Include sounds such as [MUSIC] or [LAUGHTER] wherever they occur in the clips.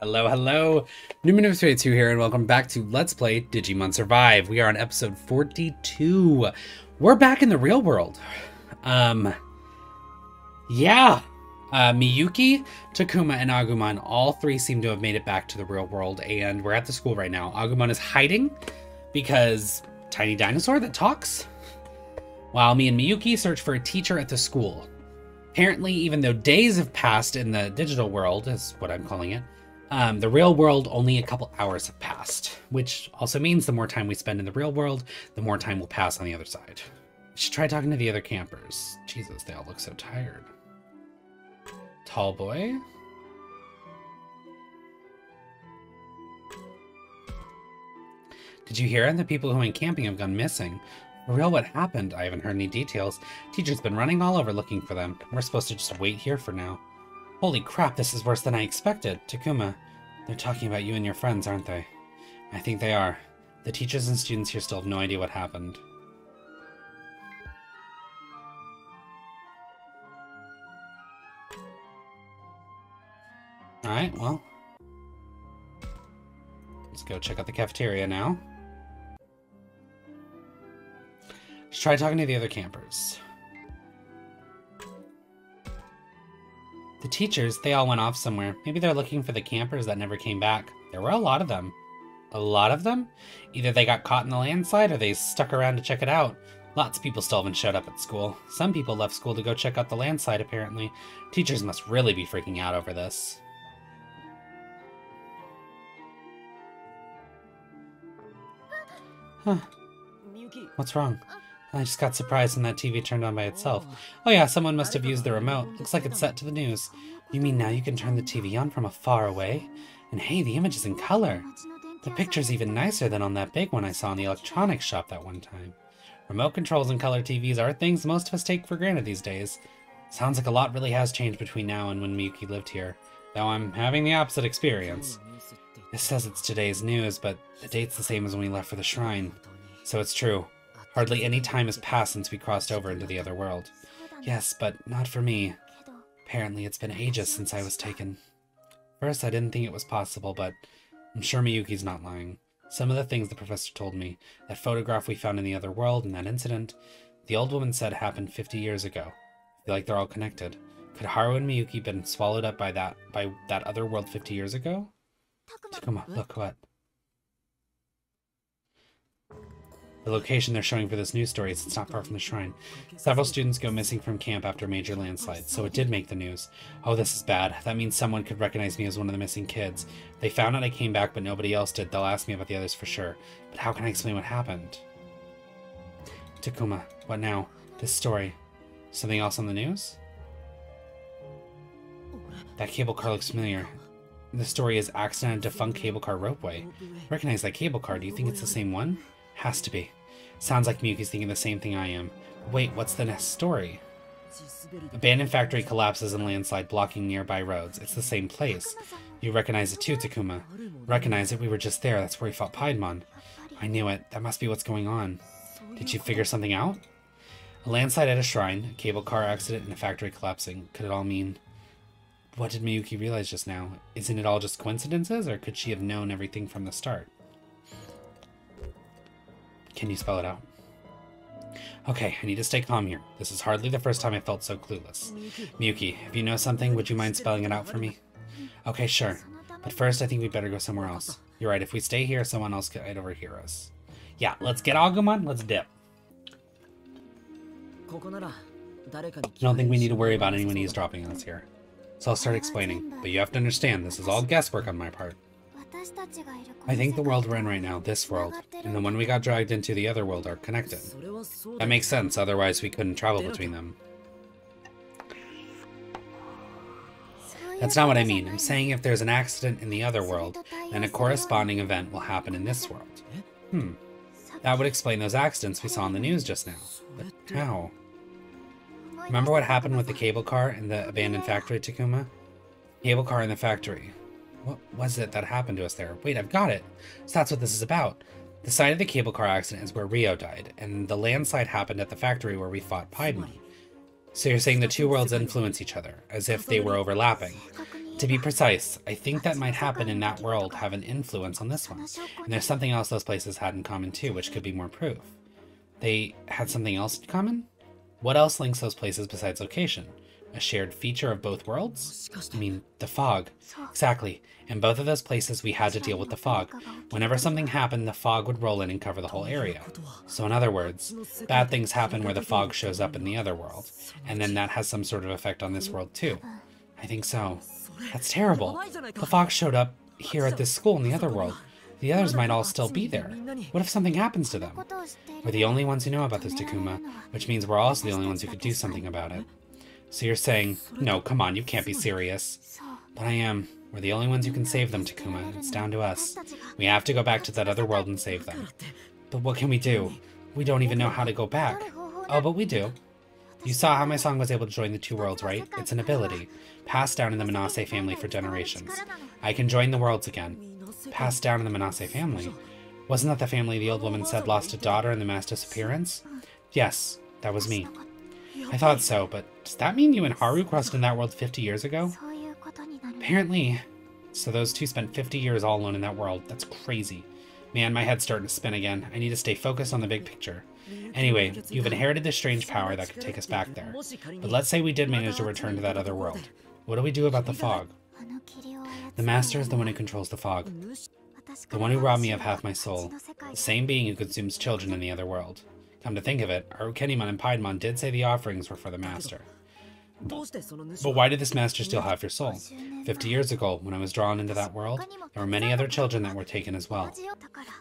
Hello, hello. Numinous2 here, and welcome back to Let's Play Digimon Survive. We are on episode 42. We're back in the real world. Um, yeah. Uh, Miyuki, Takuma, and Agumon, all three seem to have made it back to the real world, and we're at the school right now. Agumon is hiding because tiny dinosaur that talks, while me and Miyuki search for a teacher at the school. Apparently, even though days have passed in the digital world, is what I'm calling it, um, the real world, only a couple hours have passed, which also means the more time we spend in the real world, the more time will pass on the other side. Should try talking to the other campers. Jesus, they all look so tired. Tall boy? Did you hear? The people who went camping have gone missing. For real, what happened? I haven't heard any details. Teacher's been running all over looking for them. We're supposed to just wait here for now. Holy crap, this is worse than I expected. Takuma, they're talking about you and your friends, aren't they? I think they are. The teachers and students here still have no idea what happened. Alright, well. Let's go check out the cafeteria now. Let's try talking to the other campers. The teachers, they all went off somewhere. Maybe they're looking for the campers that never came back. There were a lot of them. A lot of them? Either they got caught in the landslide or they stuck around to check it out. Lots of people still haven't showed up at school. Some people left school to go check out the landslide, apparently. Teachers must really be freaking out over this. Huh. What's wrong? I just got surprised when that TV turned on by itself. Oh yeah, someone must have used the remote. Looks like it's set to the news. You mean now you can turn the TV on from a far away? And hey, the image is in color. The picture's even nicer than on that big one I saw in the electronics shop that one time. Remote controls and color TVs are things most of us take for granted these days. Sounds like a lot really has changed between now and when Miyuki lived here, though I'm having the opposite experience. This says it's today's news, but the date's the same as when we left for the shrine. So it's true. Hardly any time has passed since we crossed over into the other world. Yes, but not for me. Apparently it's been ages since I was taken. First, I didn't think it was possible, but I'm sure Miyuki's not lying. Some of the things the professor told me, that photograph we found in the other world and that incident, the old woman said happened 50 years ago. I feel like they're all connected. Could Haru and Miyuki been swallowed up by that by that other world 50 years ago? Takuma, look what? The location they're showing for this news story is it's not far from the shrine. Several students go missing from camp after a major landslide, so it did make the news. Oh, this is bad. That means someone could recognize me as one of the missing kids. They found out I came back, but nobody else did. They'll ask me about the others for sure. But how can I explain what happened? Takuma, what now? This story. Something else on the news? That cable car looks familiar. The story is accident defunct cable car ropeway. Recognize that cable car. Do you think it's the same one? Has to be. Sounds like Miyuki's thinking the same thing I am. Wait, what's the next story? Abandoned factory collapses and landslide blocking nearby roads. It's the same place. You recognize it too, Takuma. Recognize it? We were just there. That's where we fought Piedmon. I knew it. That must be what's going on. Did you figure something out? A landslide at a shrine, a cable car accident, and a factory collapsing. Could it all mean... What did Miyuki realize just now? Isn't it all just coincidences, or could she have known everything from the start? Can you spell it out? Okay, I need to stay calm here. This is hardly the first time I felt so clueless. Miyuki, if you know something, would you mind spelling it out for me? Okay, sure. But first, I think we better go somewhere else. You're right, if we stay here, someone else could overhear us. Yeah, let's get Agumon, let's dip. I don't think we need to worry about anyone eavesdropping us here. So I'll start explaining, but you have to understand, this is all guesswork on my part. I think the world we're in right now, this world, and the one we got dragged into the other world are connected. That makes sense, otherwise we couldn't travel between them. That's not what I mean. I'm saying if there's an accident in the other world, then a corresponding event will happen in this world. Hmm. That would explain those accidents we saw in the news just now. But how? Remember what happened with the cable car in the abandoned factory, Takuma? Cable car in the factory. What was it that happened to us there? Wait, I've got it. So that's what this is about. The site of the cable car accident is where Ryo died, and the landslide happened at the factory where we fought Piedmon. So you're saying the two worlds influence each other, as if they were overlapping. To be precise, I think that might happen in that world have an influence on this one. And there's something else those places had in common too, which could be more proof. They had something else in common? What else links those places besides location? A shared feature of both worlds? I mean, the fog. Exactly. In both of those places, we had to deal with the fog. Whenever something happened, the fog would roll in and cover the whole area. So in other words, bad things happen where the fog shows up in the other world. And then that has some sort of effect on this world too. I think so. That's terrible. The fog showed up here at this school in the other world. The others might all still be there. What if something happens to them? We're the only ones who know about this Takuma, which means we're also the only ones who could do something about it. So you're saying, no, come on, you can't be serious. But I am. We're the only ones who can save them, Takuma. It's down to us. We have to go back to that other world and save them. But what can we do? We don't even know how to go back. Oh, but we do. You saw how my song was able to join the two worlds, right? It's an ability, passed down in the Manase family for generations. I can join the worlds again. Passed down in the Manase family? Wasn't that the family the old woman said lost a daughter in the mass disappearance? Yes, that was me. I thought so, but does that mean you and Haru crossed in that world 50 years ago? Apparently. So those two spent 50 years all alone in that world. That's crazy. Man, my head's starting to spin again. I need to stay focused on the big picture. Anyway, you've inherited this strange power that could take us back there. But let's say we did manage to return to that other world. What do we do about the fog? The Master is the one who controls the fog. The one who robbed me of half my soul. The same being who consumes children in the other world. Come to think of it, Arukenimon and Piedmon did say the offerings were for the Master. But why did this master still have your soul? Fifty years ago, when I was drawn into that world, there were many other children that were taken as well.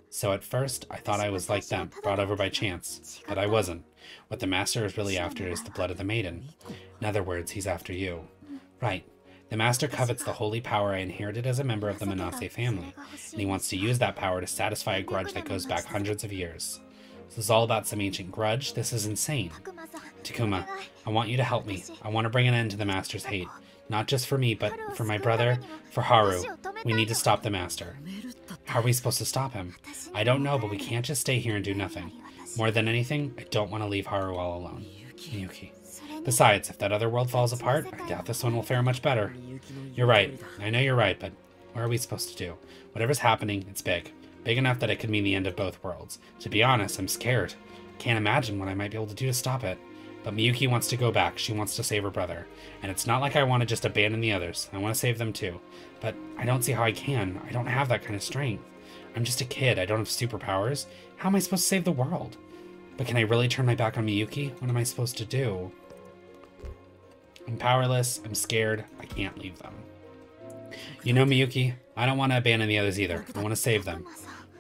So at first, I thought I was like them, brought over by chance. But I wasn't. What the master is really after is the blood of the maiden. In other words, he's after you. Right. The master covets the holy power I inherited as a member of the Manase family, and he wants to use that power to satisfy a grudge that goes back hundreds of years. This is all about some ancient grudge. This is insane. Takuma, I want you to help me. I want to bring an end to the Master's hate. Not just for me, but for my brother, for Haru. We need to stop the Master. How are we supposed to stop him? I don't know, but we can't just stay here and do nothing. More than anything, I don't want to leave Haru all alone. Miyuki. Besides, if that other world falls apart, I doubt this one will fare much better. You're right. I know you're right, but what are we supposed to do? Whatever's happening, it's big. Big enough that it could mean the end of both worlds. To be honest, I'm scared. Can't imagine what I might be able to do to stop it. But Miyuki wants to go back. She wants to save her brother. And it's not like I want to just abandon the others. I want to save them too. But I don't see how I can. I don't have that kind of strength. I'm just a kid. I don't have superpowers. How am I supposed to save the world? But can I really turn my back on Miyuki? What am I supposed to do? I'm powerless. I'm scared. I can't leave them. You know, Miyuki, I don't want to abandon the others either. I want to save them.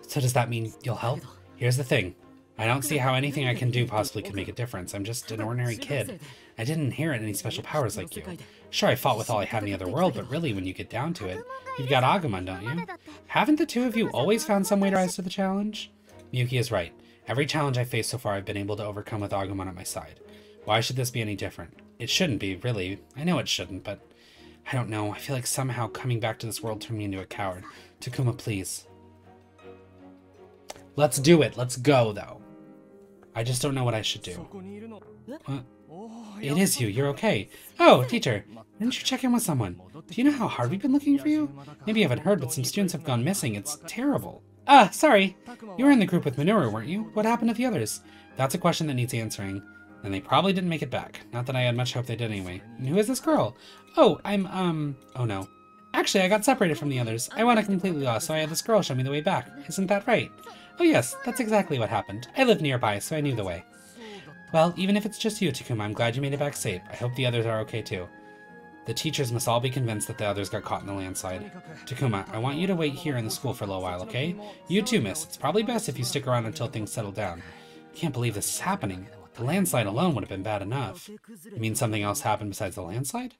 So does that mean you'll help? Here's the thing. I don't see how anything I can do possibly could make a difference. I'm just an ordinary kid. I didn't inherit any special powers like you. Sure, I fought with all I had in the other world, but really, when you get down to it, you've got Agumon, don't you? Haven't the two of you always found some way to rise to the challenge? Miyuki is right. Every challenge I've faced so far I've been able to overcome with Agumon at my side. Why should this be any different? It shouldn't be, really. I know it shouldn't, but I don't know. I feel like somehow coming back to this world turned me into a coward. Takuma, please. Let's do it. Let's go, though. I just don't know what I should do. It is you. You're okay. Oh, teacher. Didn't you check in with someone? Do you know how hard we've been looking for you? Maybe you haven't heard, but some students have gone missing. It's terrible. Ah, sorry. You were in the group with Minoru, weren't you? What happened to the others? That's a question that needs answering. And they probably didn't make it back. Not that I had much hope they did anyway. And who is this girl? Oh, I'm, um, oh no. Actually, I got separated from the others. I went completely lost, so I had this girl show me the way back. Isn't that right? Oh yes, that's exactly what happened. I live nearby, so I knew the way. Well, even if it's just you, Takuma, I'm glad you made it back safe. I hope the others are okay too. The teachers must all be convinced that the others got caught in the landslide. Takuma, I want you to wait here in the school for a little while, okay? You too, miss. It's probably best if you stick around until things settle down. Can't believe this is happening. The landslide alone would have been bad enough. You mean something else happened besides the landslide?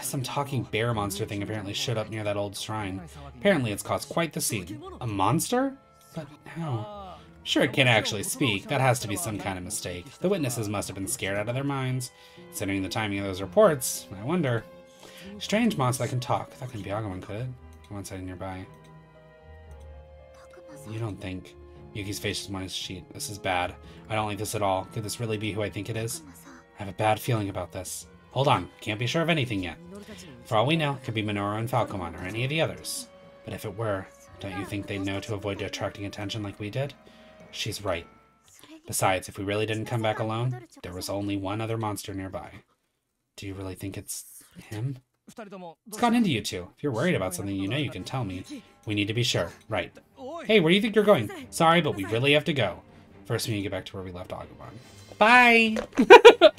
Some talking bear monster thing apparently showed up near that old shrine. Apparently it's caused quite the scene. A monster? But how? Sure, it can't actually speak. That has to be some kind of mistake. The witnesses must have been scared out of their minds. Considering the timing of those reports, I wonder. Strange monster that can talk. That can be Agumon, could it? One side nearby. You don't think... Yuki's face is on his sheet. This is bad. I don't like this at all. Could this really be who I think it is? I have a bad feeling about this. Hold on. Can't be sure of anything yet. For all we know, it could be Minoru and Falcomon or any of the others. But if it were, don't you think they'd know to avoid attracting attention like we did? She's right. Besides, if we really didn't come back alone, there was only one other monster nearby. Do you really think it's him? It's gone into you two. If you're worried about something, you know you can tell me. We need to be sure. Right. Hey, where do you think you're going? Sorry, but we really have to go. First, we need to get back to where we left Agumon. Bye! [LAUGHS]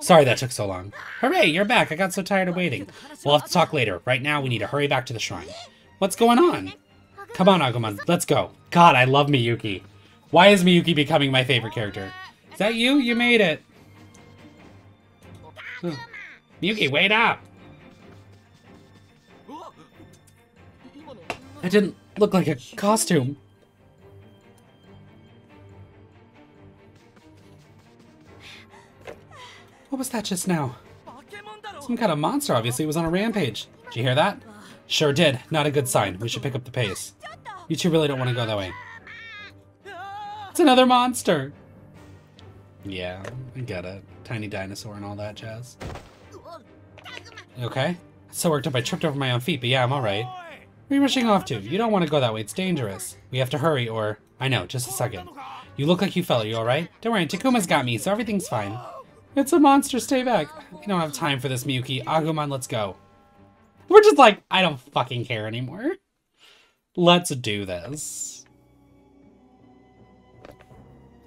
Sorry that took so long. Hooray, you're back. I got so tired of waiting. We'll have to talk later. Right now, we need to hurry back to the shrine. What's going on? Come on, Agumon. Let's go. God, I love Miyuki. Why is Miyuki becoming my favorite character? Is that you? You made it. Huh. Miyuki, wait up! It didn't look like a costume. What was that just now? Some kind of monster, obviously. It was on a rampage. Did you hear that? Sure did. Not a good sign. We should pick up the pace. You two really don't want to go that way. It's another monster! Yeah, I get it. Tiny dinosaur and all that jazz. Okay? So worked up I tripped over my own feet, but yeah, I'm alright. You rushing off to? You don't want to go that way, it's dangerous. We have to hurry, or... I know, just a second. You look like you fell, are you alright? Don't worry, Takuma's got me, so everything's fine. It's a monster, stay back. We don't have time for this, Miyuki. Agumon, let's go. We're just like, I don't fucking care anymore. Let's do this.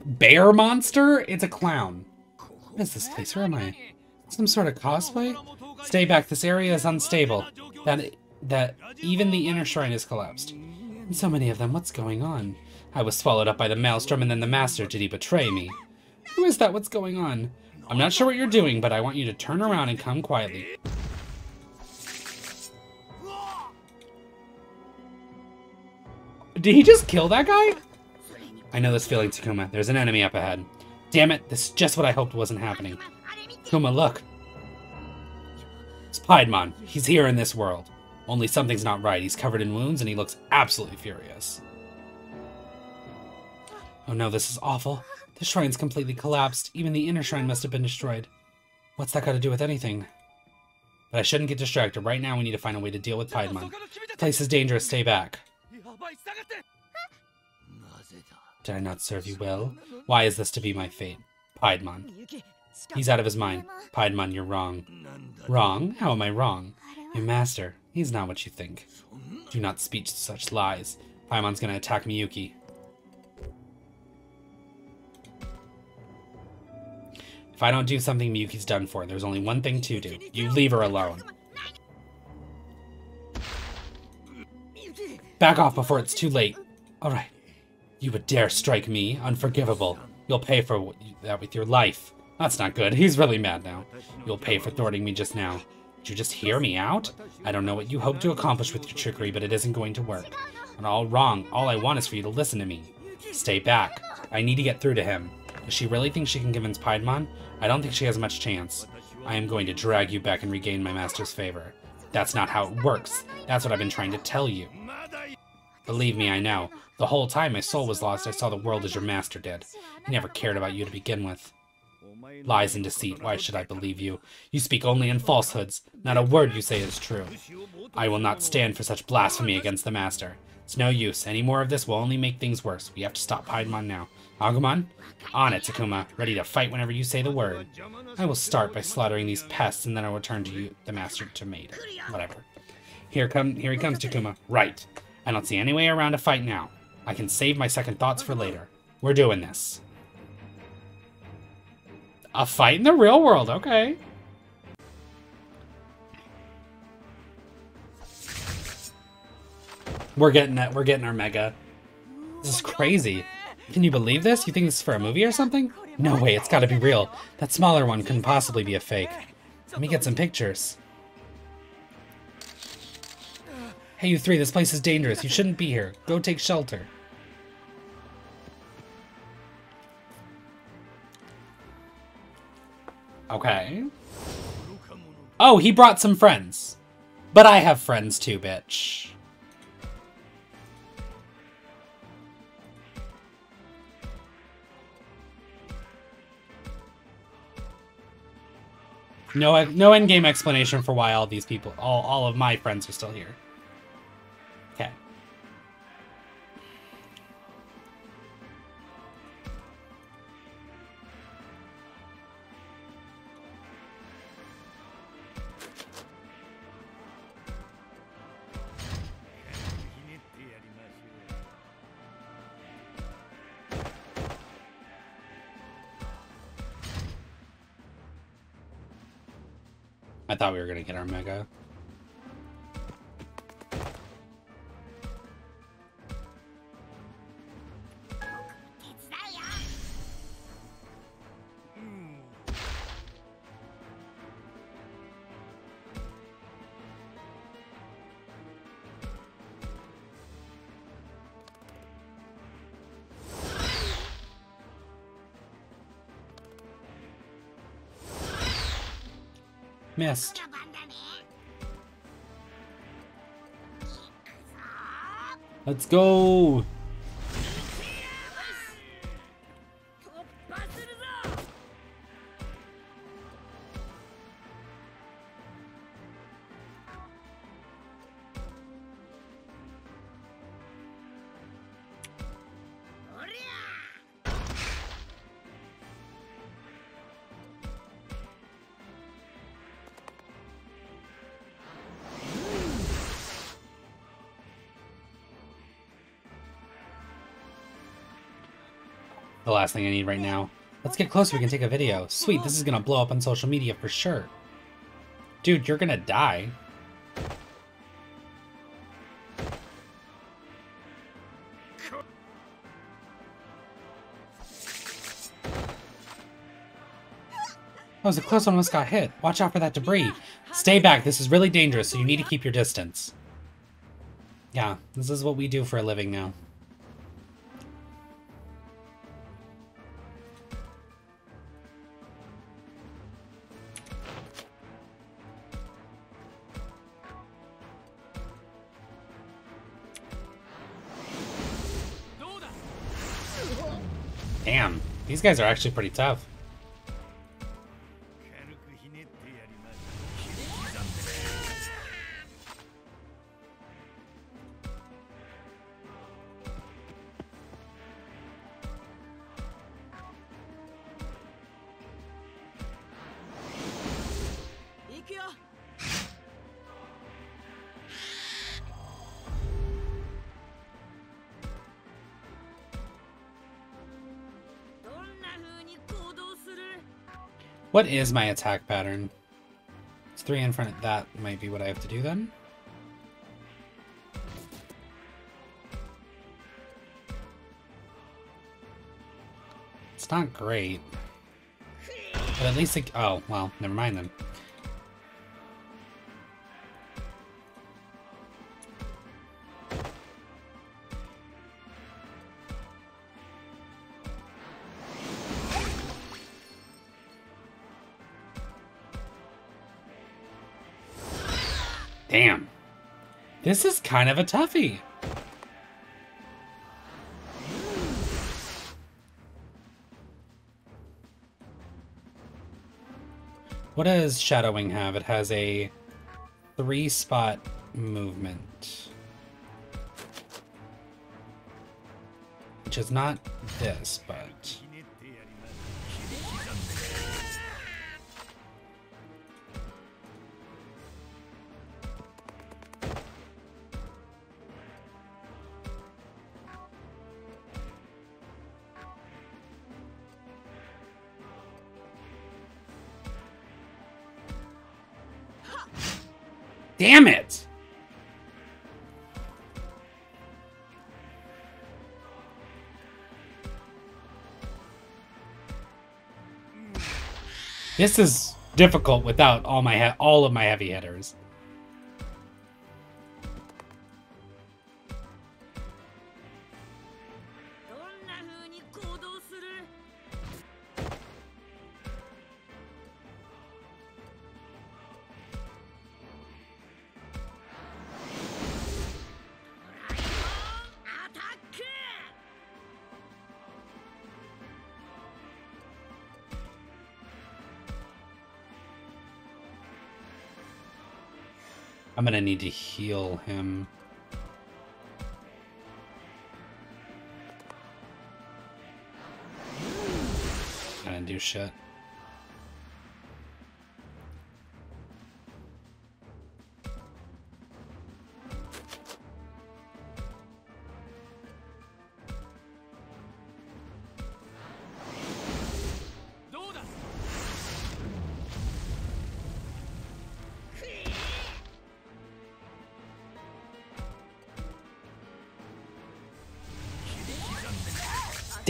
Bear monster? It's a clown. What is this place? Where am I? Some sort of cosplay? Stay back. This area is unstable. That that even the inner shrine is collapsed. And so many of them. What's going on? I was swallowed up by the maelstrom and then the master. Did he betray me? Who is that? What's going on? I'm not sure what you're doing, but I want you to turn around and come quietly. Did he just kill that guy? I know this feeling, Takuma. There's an enemy up ahead. Damn it, this is just what I hoped wasn't happening. Takuma, look. It's Piedmon. He's here in this world. Only something's not right. He's covered in wounds and he looks absolutely furious. Oh no, this is awful. The shrine's completely collapsed. Even the inner shrine must have been destroyed. What's that got to do with anything? But I shouldn't get distracted. Right now we need to find a way to deal with Piedmon. The place is dangerous. Stay back. Did I not serve you well? Why is this to be my fate? Piedmon. He's out of his mind. Piedmon, you're wrong. Wrong? How am I wrong? Your master. He's not what you think. Do not speak such lies. Piedmon's gonna attack Miyuki. If I don't do something Miyuki's done for, there's only one thing to do. You leave her alone. Back off before it's too late. Alright. You would dare strike me? Unforgivable. You'll pay for that with your life. That's not good. He's really mad now. You'll pay for thwarting me just now. Did you just hear me out? I don't know what you hope to accomplish with your trickery, but it isn't going to work. And all wrong. All I want is for you to listen to me. Stay back. I need to get through to him. Does she really think she can convince Piedmon? I don't think she has much chance. I am going to drag you back and regain my master's favor. That's not how it works. That's what I've been trying to tell you. Believe me, I know. The whole time my soul was lost, I saw the world as your master did. He never cared about you to begin with. Lies and deceit, why should I believe you? You speak only in falsehoods. Not a word you say is true. I will not stand for such blasphemy against the master. It's no use. Any more of this will only make things worse. We have to stop Piedmon now. Agumon? On it, Takuma. Ready to fight whenever you say the word. I will start by slaughtering these pests, and then I'll return to you, the master, to. Whatever. Here come, here he comes, Takuma. Right. I don't see any way around a fight now. I can save my second thoughts for later. We're doing this. A fight in the real world, okay. We're getting it. We're getting our mega. This is crazy. Can you believe this? You think this is for a movie or something? No way, it's gotta be real. That smaller one couldn't possibly be a fake. Let me get some pictures. Hey, you three, this place is dangerous. You shouldn't be here. Go take shelter. Okay. Oh, he brought some friends. But I have friends too, bitch. No, no end-game explanation for why all these people, all, all of my friends are still here. Thought we were gonna get our mega. Missed. Let's go! The last thing I need right now. Let's get closer, we can take a video. Sweet, this is gonna blow up on social media for sure. Dude, you're gonna die. That was a close one almost got hit. Watch out for that debris. Stay back, this is really dangerous, so you need to keep your distance. Yeah, this is what we do for a living now. These guys are actually pretty tough. What is my attack pattern? It's three in front. That might be what I have to do then. It's not great. But at least it... Oh, well, never mind then. This is kind of a toughie. What does Shadowwing have? It has a three spot movement. Which is not this, This is difficult without all my all of my heavy hitters. Gonna need to heal him. Didn't do shit.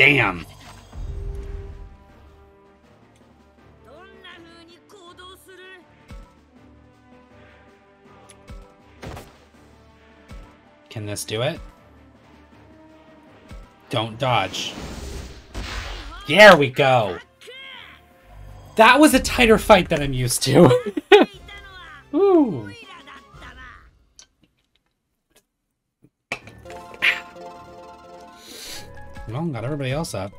Damn. Can this do it? Don't dodge. There we go. That was a tighter fight than I'm used to. [LAUGHS] got everybody else up.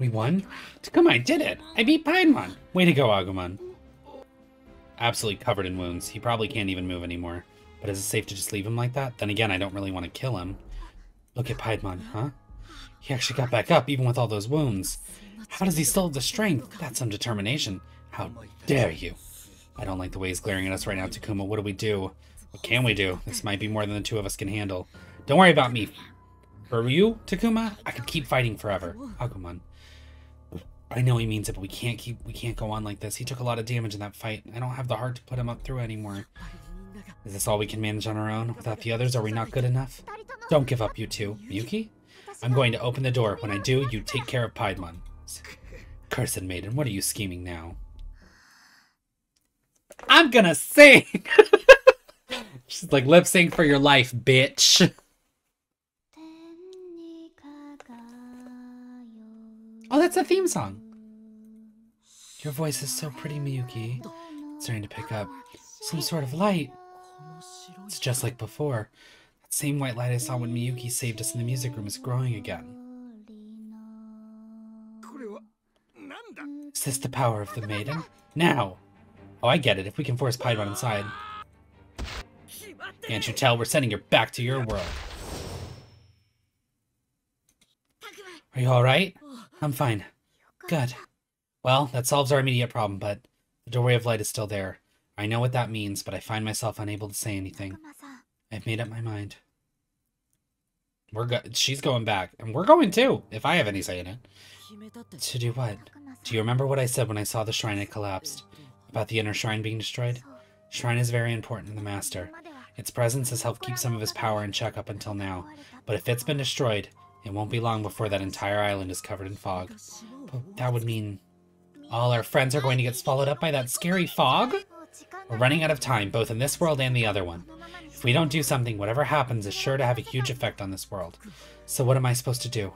We won? Come on, I did it! I beat Piedmon! Way to go, Agumon. Absolutely covered in wounds. He probably can't even move anymore. But is it safe to just leave him like that? Then again, I don't really want to kill him. Look at Piedmon, huh? He actually got back up, even with all those wounds. How does he still have the strength? That's some determination. How dare you? I don't like the way he's glaring at us right now, Takuma. What do we do? What can we do? This might be more than the two of us can handle. Don't worry about me. For you, Takuma, I could keep fighting forever. Agumon. I know he means it, but we can't keep we can't go on like this. He took a lot of damage in that fight. I don't have the heart to put him up through anymore. Is this all we can manage on our own? Without the others, are we not good enough? Don't give up, you two. Yuki? I'm going to open the door. When I do, you take care of Piedmon. Cursed maiden, what are you scheming now? I'm gonna sing! [LAUGHS] She's like, lip sync for your life, bitch. Oh, that's a theme song. Your voice is so pretty, Miyuki. It's starting to pick up some sort of light. It's just like before. That same white light I saw when Miyuki saved us in the music room is growing again. Is this the power of the maiden? Now! Oh, I get it. If we can force Piedmon inside. Can't you tell we're sending her back to your world? Are you alright? I'm fine. Good. Well, that solves our immediate problem, but the doorway of light is still there. I know what that means, but I find myself unable to say anything. I've made up my mind. We're go she's going back, and we're going too, if I have any say in it. To do what? Do you remember what I said when I saw the shrine had collapsed? About the inner shrine being destroyed? Shrine is very important to the Master. Its presence has helped keep some of his power in check up until now, but if it's been destroyed, it won't be long before that entire island is covered in fog. But that would mean all our friends are going to get swallowed up by that scary fog? We're running out of time, both in this world and the other one. If we don't do something, whatever happens is sure to have a huge effect on this world. So what am I supposed to do?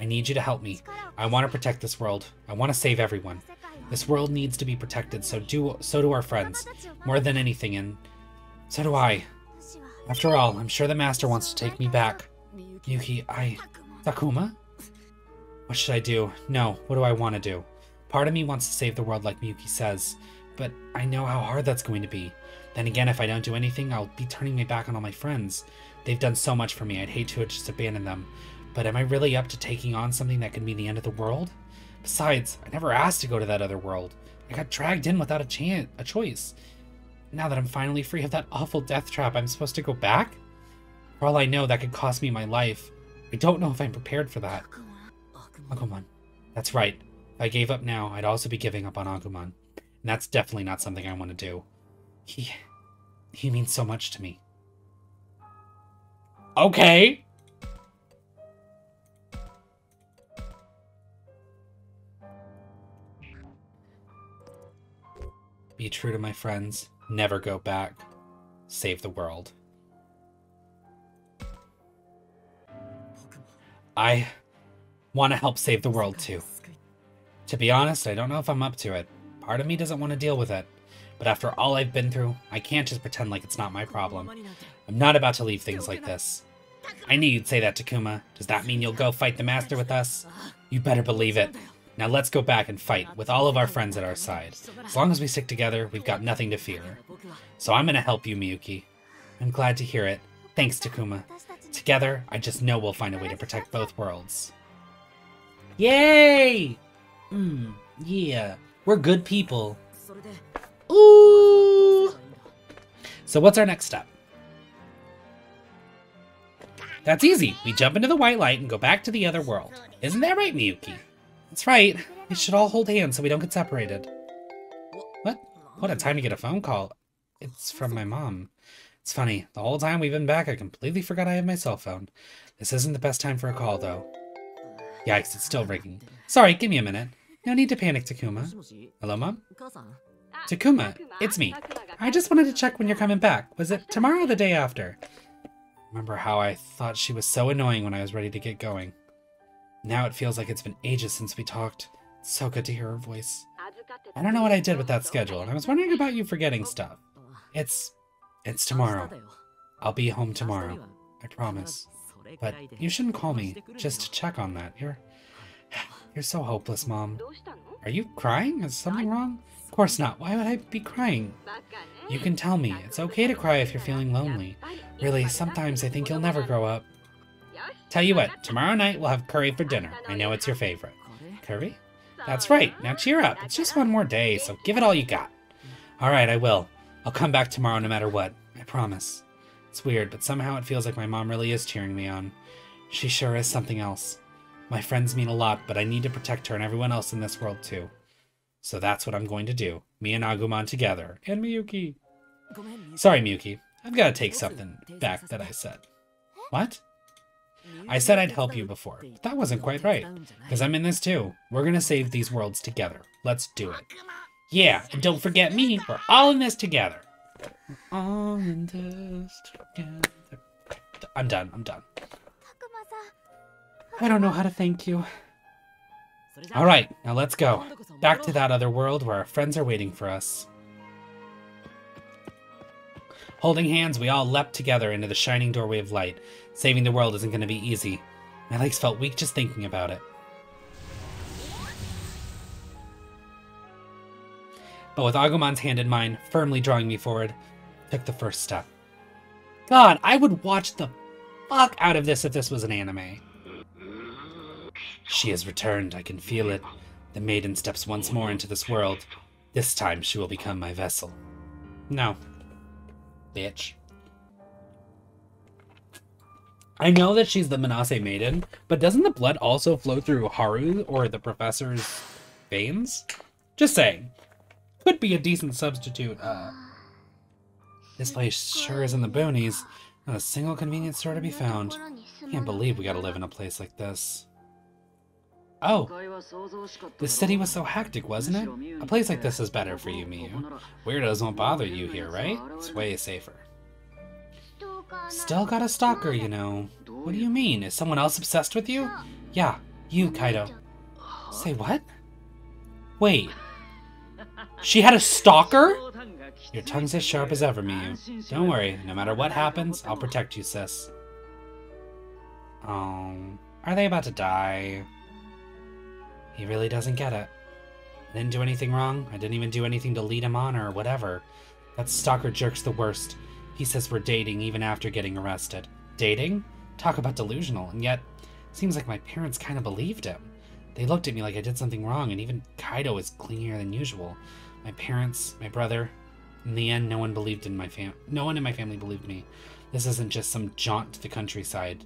I need you to help me. I want to protect this world. I want to save everyone. This world needs to be protected, so do so do our friends. More than anything, and so do I. After all, I'm sure the Master wants to take me back. Yuki, I... Takuma? What should I do? No, what do I want to do? Part of me wants to save the world like Miyuki says, but I know how hard that's going to be. Then again, if I don't do anything, I'll be turning my back on all my friends. They've done so much for me, I'd hate to just abandon them. But am I really up to taking on something that could be the end of the world? Besides, I never asked to go to that other world. I got dragged in without a chance, a choice. Now that I'm finally free of that awful death trap, I'm supposed to go back? For all I know, that could cost me my life. I don't know if I'm prepared for that. Agumon. That's right. If I gave up now, I'd also be giving up on Agumon. And that's definitely not something I want to do. He... he means so much to me. Okay! Be true to my friends. Never go back. Save the world. I want to help save the world too. To be honest, I don't know if I'm up to it. Part of me doesn't want to deal with it. But after all I've been through, I can't just pretend like it's not my problem. I'm not about to leave things like this. I knew you'd say that, to Takuma. Does that mean you'll go fight the Master with us? You better believe it. Now let's go back and fight, with all of our friends at our side. As long as we stick together, we've got nothing to fear. So I'm gonna help you, Miyuki. I'm glad to hear it. Thanks, Takuma. Together, I just know we'll find a way to protect both worlds. Yay! Hmm, yeah. We're good people. Ooh! So what's our next step? That's easy. We jump into the white light and go back to the other world. Isn't that right, Miyuki? That's right. We should all hold hands so we don't get separated. What? What a time to get a phone call. It's from my mom. It's funny, the whole time we've been back, I completely forgot I have my cell phone. This isn't the best time for a call, though. Yikes, it's still ringing. Sorry, give me a minute. No need to panic, Takuma. Hello, Mom? Takuma, it's me. I just wanted to check when you're coming back. Was it tomorrow or the day after? Remember how I thought she was so annoying when I was ready to get going. Now it feels like it's been ages since we talked. It's so good to hear her voice. I don't know what I did with that schedule, and I was wondering about you forgetting stuff. It's... it's tomorrow. I'll be home tomorrow. I promise. But you shouldn't call me, just to check on that. You're... You're so hopeless, Mom. Are you crying? Is something wrong? Of course not. Why would I be crying? You can tell me. It's okay to cry if you're feeling lonely. Really, sometimes I think you'll never grow up. Tell you what, tomorrow night we'll have curry for dinner. I know it's your favorite. Curry? That's right. Now cheer up. It's just one more day, so give it all you got. Alright, I will. I'll come back tomorrow no matter what. I promise. It's weird, but somehow it feels like my mom really is cheering me on. She sure is something else. My friends mean a lot, but I need to protect her and everyone else in this world too. So that's what I'm going to do. Me and Agumon together. And Miyuki. Sorry, Miyuki. I've got to take something back that I said. What? I said I'd help you before, but that wasn't quite right. Because I'm in this too. We're going to save these worlds together. Let's do it. Yeah, and don't forget me. We're all in this together. all in this together. I'm done. I'm done. I don't know how to thank you. Alright, now let's go. Back to that other world where our friends are waiting for us. Holding hands, we all leapt together into the shining doorway of light. Saving the world isn't going to be easy. My legs felt weak just thinking about it. But with Agumon's hand in mine, firmly drawing me forward, took the first step. God, I would watch the fuck out of this if this was an anime. She has returned, I can feel it. The maiden steps once more into this world. This time she will become my vessel. No. Bitch. I know that she's the Manase maiden, but doesn't the blood also flow through Haru or the professor's veins? Just saying. Could be a decent substitute. Uh, this place sure is in the boonies. Not a single convenience store to be found. Can't believe we gotta live in a place like this. Oh, oh. the city was so hectic, wasn't it? A place like this is better for you, Miu. Weirdos won't bother you here, right? It's way safer. Still got a stalker, you know. What do you mean? Is someone else obsessed with you? Yeah, you, Kaito. Say what? Wait. She had a stalker? Your tongue's as sharp as ever, Miu. Don't worry, no matter what happens, I'll protect you, sis. Oh, are they about to die? He really doesn't get it. I didn't do anything wrong. I didn't even do anything to lead him on or whatever. That stalker jerk's the worst. He says we're dating even after getting arrested. Dating? Talk about delusional, and yet, seems like my parents kind of believed him. They looked at me like I did something wrong, and even Kaito is clingier than usual. My parents, my brother. In the end, no one believed in my fam. No one in my family believed me. This isn't just some jaunt to the countryside.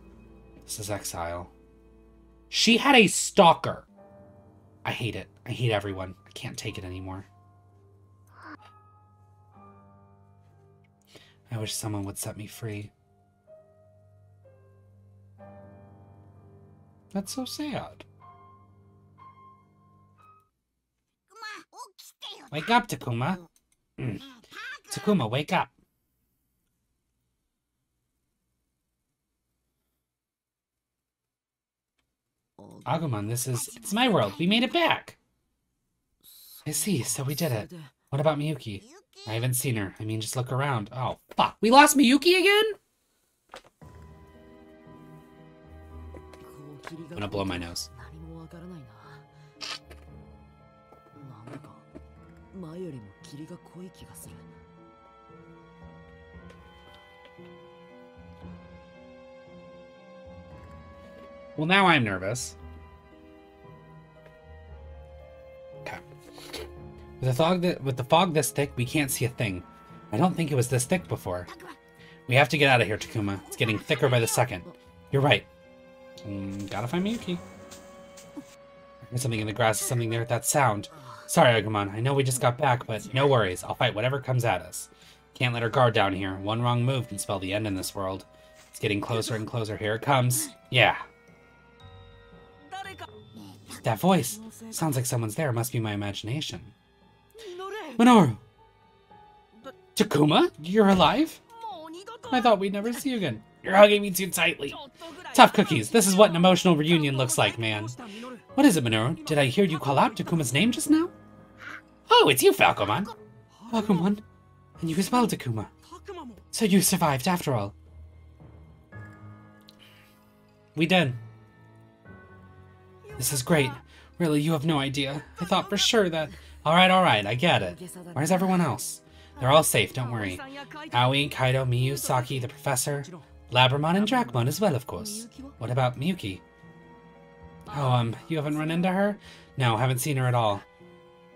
This is exile. She had a stalker. I hate it. I hate everyone. I can't take it anymore. I wish someone would set me free. That's so sad. Wake up, Takuma. Mm. Takuma, wake up. Agumon, this is... It's my world. We made it back. I see, so we did it. What about Miyuki? I haven't seen her. I mean, just look around. Oh, fuck. We lost Miyuki again? I'm gonna blow my nose. Well, now I'm nervous. Okay. With the fog that with the fog this thick, we can't see a thing. I don't think it was this thick before. We have to get out of here, Takuma. It's getting thicker by the second. You're right. Mm, gotta find Miyuki. There's something in the grass, something there. That sound. Sorry, Agumon. I know we just got back, but no worries. I'll fight whatever comes at us. Can't let our guard down here. One wrong move can spell the end in this world. It's getting closer and closer. Here it comes. Yeah. That voice. Sounds like someone's there. Must be my imagination. Minoru! Takuma? You're alive? I thought we'd never see you again. You're hugging me too tightly. Tough cookies. This is what an emotional reunion looks like, man. What is it, Minoru? Did I hear you call out Takuma's name just now? Oh, it's you, Falcomon. Falcomon? And you as well, Takuma. So you survived after all. We did. This is great. Really, you have no idea. I thought for sure that... Alright, alright, I get it. Where's everyone else? They're all safe, don't worry. Aoi, Kaito, Miu, Saki, the professor, Labramon, and Dracumon as well, of course. What about Miyuki? Oh, um, you haven't run into her? No, haven't seen her at all.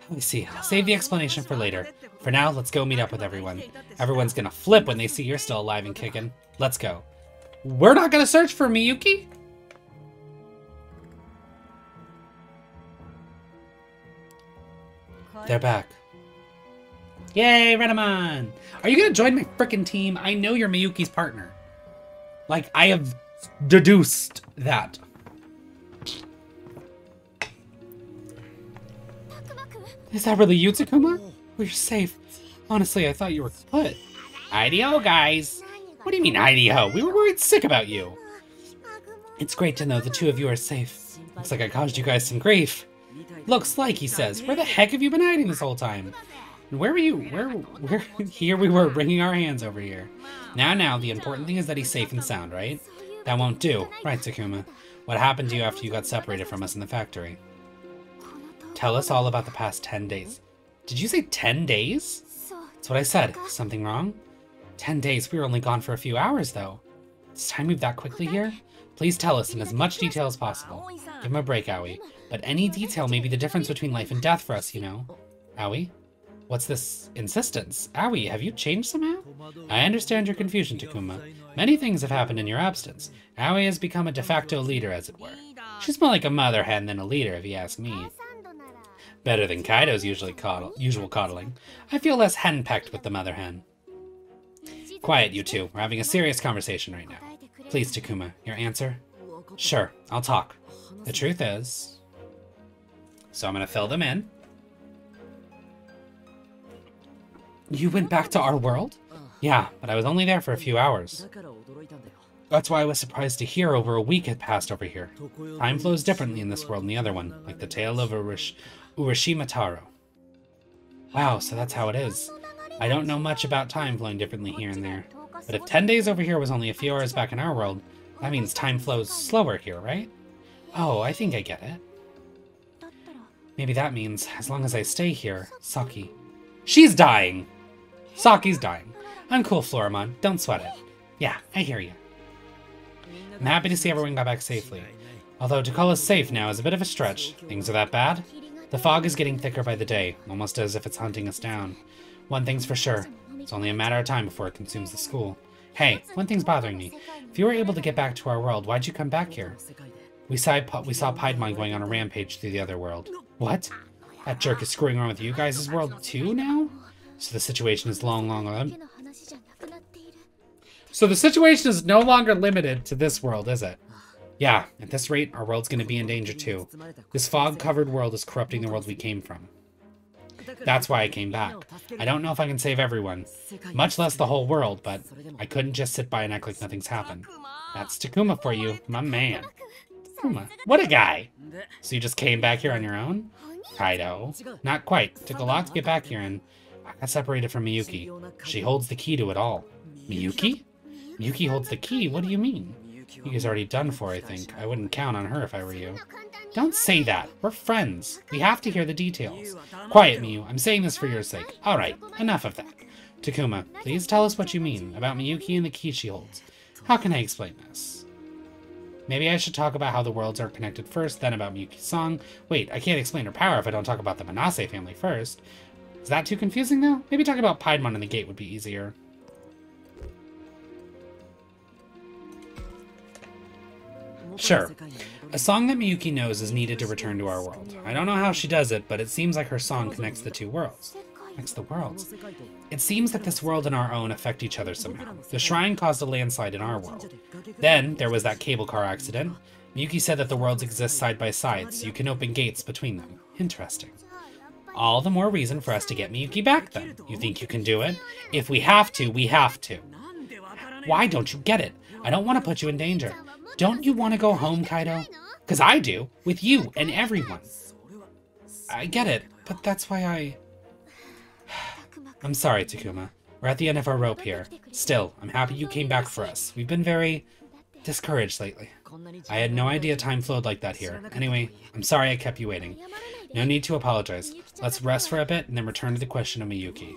Let me see. I'll save the explanation for later. For now, let's go meet up with everyone. Everyone's gonna flip when they see you're still alive and kicking. Let's go. We're not gonna search for Miyuki? They're back. Yay, Renamon! Are you gonna join my frickin' team? I know you're Miyuki's partner. Like, I have deduced that. Is that really you, Takuma? We're safe. Honestly, I thought you were put. IDO, guys. What do you mean, IDO? We were worried sick about you. It's great to know the two of you are safe. Looks like I caused you guys some grief. Looks like, he says. Where the heck have you been hiding this whole time? Where were you? Where? Where? [LAUGHS] Here we were, wringing our hands over here. Now, now, the important thing is that he's safe and sound, right? That won't do. Right, Takuma. What happened to you after you got separated from us in the factory? Tell us all about the past 10 days. Did you say 10 days? That's what I said. Something wrong? 10 days. We were only gone for a few hours, though. Does time move that quickly here? Please tell us in as much detail as possible. Give him a break, Aoi. But any detail may be the difference between life and death for us, you know. Aoi? What's this insistence? Aoi, have you changed somehow? I understand your confusion, Takuma. Many things have happened in your absence. Aoi has become a de facto leader, as it were. She's more like a mother hen than a leader, if you ask me. Better than Kaito's usually coddle usual coddling. I feel less henpecked with the mother hen. Quiet, you two. We're having a serious conversation right now. Please, Takuma, your answer? Sure, I'll talk. The truth is... So I'm gonna fill them in. You went back to our world? Yeah, but I was only there for a few hours. That's why I was surprised to hear over a week had passed over here. Time flows differently in this world than the other one, like the tale of Urish Urashima Taro. Wow, so that's how it is. I don't know much about time flowing differently here and there. But if 10 days over here was only a few hours back in our world, that means time flows slower here, right? Oh, I think I get it. Maybe that means, as long as I stay here, Saki. She's dying! Saki's dying. I'm cool, Floramon. Don't sweat it. Yeah, I hear you. I'm happy to see everyone got back safely. Although to call us safe now is a bit of a stretch. Things are that bad? The fog is getting thicker by the day, almost as if it's hunting us down. One thing's for sure. It's only a matter of time before it consumes the school. Hey, one thing's bothering me. If you were able to get back to our world, why'd you come back here? We saw, we saw Piedmon going on a rampage through the other world. What? That jerk is screwing around with you guys' world too now? So the situation is long, long, long. So the situation is no longer limited to this world, is it? Yeah, at this rate, our world's going to be in danger too. This fog-covered world is corrupting the world we came from. That's why I came back. I don't know if I can save everyone, much less the whole world, but I couldn't just sit by and act like nothing's happened. That's Takuma for you, my man. Takuma, what a guy! So you just came back here on your own? Kaito. Not quite. Took a lot to get back here and I got separated from Miyuki. She holds the key to it all. Miyuki? Miyuki holds the key? What do you mean? Yuki's already done for, I think. I wouldn't count on her if I were you. Don't say that. We're friends. We have to hear the details. Quiet, Miu. I'm saying this for your sake. Alright, enough of that. Takuma, please tell us what you mean about Miyuki and the key she holds. How can I explain this? Maybe I should talk about how the worlds are connected first, then about Miyuki's song. Wait, I can't explain her power if I don't talk about the Manase family first. Is that too confusing, though? Maybe talking about Piedmon and the gate would be easier. Sure. A song that Miyuki knows is needed to return to our world. I don't know how she does it, but it seems like her song connects the two worlds. Connects the worlds. It seems that this world and our own affect each other somehow. The shrine caused a landslide in our world. Then, there was that cable car accident. Miyuki said that the worlds exist side by side, so you can open gates between them. Interesting. All the more reason for us to get Miyuki back then. You think you can do it? If we have to, we have to. Why don't you get it? I don't want to put you in danger. Don't you want to go home, Kaito? Because I do, with you and everyone. I get it, but that's why I... I'm sorry, Takuma. We're at the end of our rope here. Still, I'm happy you came back for us. We've been very discouraged lately. I had no idea time flowed like that here. Anyway, I'm sorry I kept you waiting. No need to apologize. Let's rest for a bit and then return to the question of Miyuki.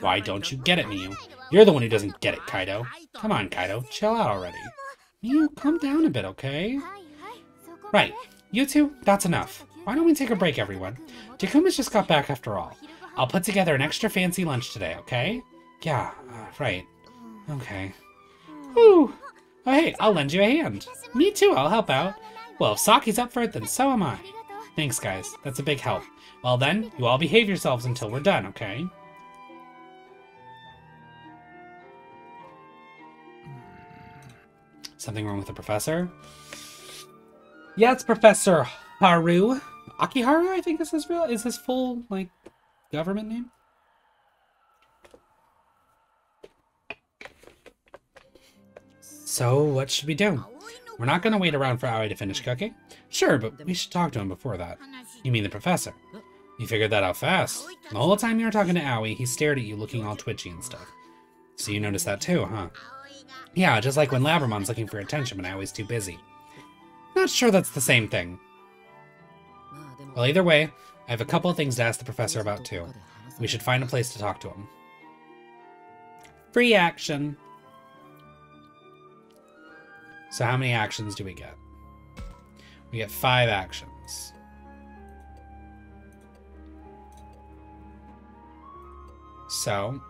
Why don't you get it, Miu? You're the one who doesn't get it, Kaito. Come on, Kaito. Chill out already. Miu, calm down a bit, okay? Right. You two, that's enough. Why don't we take a break, everyone? Takuma's just got back after all. I'll put together an extra fancy lunch today, okay? Yeah, uh, right. Okay. Whew. Oh, hey, I'll lend you a hand. Me too, I'll help out. Well, if Saki's up for it, then so am I. Thanks, guys. That's a big help. Well then, you all behave yourselves until we're done, okay? Something wrong with the professor? Yeah, it's Professor Haru. Akiharu, I think this is real is his full like government name. So, what should we do? We're not gonna wait around for Aoi to finish cooking? Sure, but we should talk to him before that. You mean the professor? You figured that out fast. The whole time you were talking to Aoi, he stared at you looking all twitchy and stuff. So you noticed that too, huh? Yeah, just like when Labramon's looking for attention when Aoi's too busy. Not sure that's the same thing. Well, either way, I have a couple of things to ask the professor about too. We should find a place to talk to him. Free action! So how many actions do we get? We get five actions. So,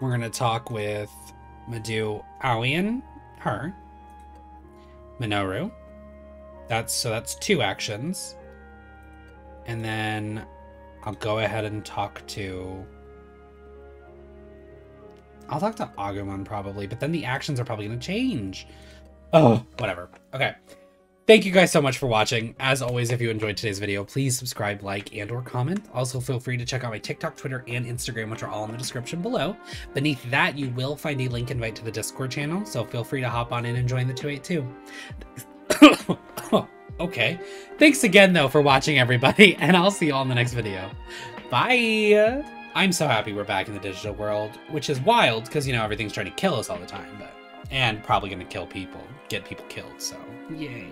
we're going to talk with Madu Aoian, her. Minoru. That's so that's two actions. And then I'll go ahead and talk to I'll talk to Agumon probably, but then the actions are probably gonna change. Oh, whatever. Okay. Thank you guys so much for watching. As always, if you enjoyed today's video, please subscribe, like, and or comment. Also, feel free to check out my TikTok, Twitter, and Instagram, which are all in the description below. Beneath that, you will find a link invite to the Discord channel, so feel free to hop on in and join the 282. [COUGHS] okay. Thanks again, though, for watching, everybody, [LAUGHS] and I'll see you all in the next video. Bye! I'm so happy we're back in the digital world, which is wild, because, you know, everything's trying to kill us all the time, but... And probably gonna kill people, get people killed, so... Yay.